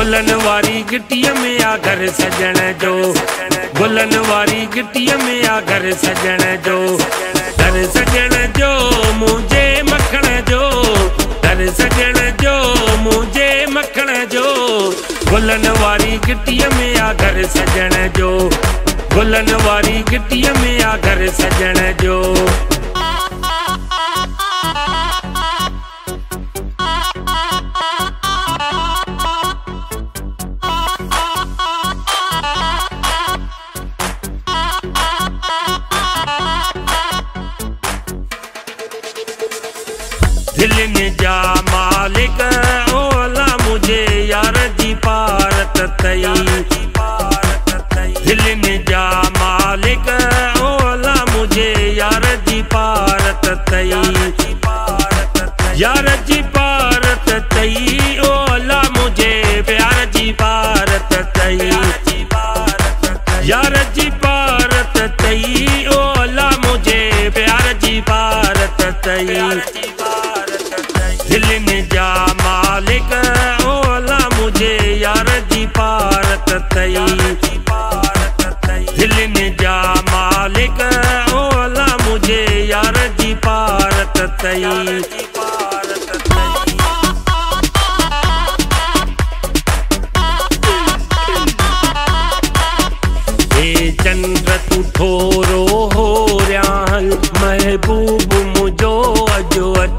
गुलन वारी गिटीअ में आ घर सजण जो। गुलन वारी गिटीअ में आ घर सजण जो। घर सजण जो मुंहिंजे मखण जो। घर सजण जो मुंहिंजे मखण जो। गुलन वारी गिटीअ में आ घर सजण जो। गुलन वारी गिटीअ में आ घर सजण जो। दिलनि जा मालिक ओला मुझे यार जी पारत तई। दिलनि जा मालिक ओला मुझे यार जी पारत तई। यार जी दिलनि जा मालिक ओला मुझे यार जी पारत तई। दिलनि जा मालिक ओला मुझे यार जी पारत तई। चंद्र तू थोरो हो रियाल महबूब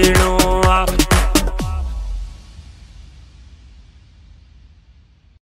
ಕೇಳೋ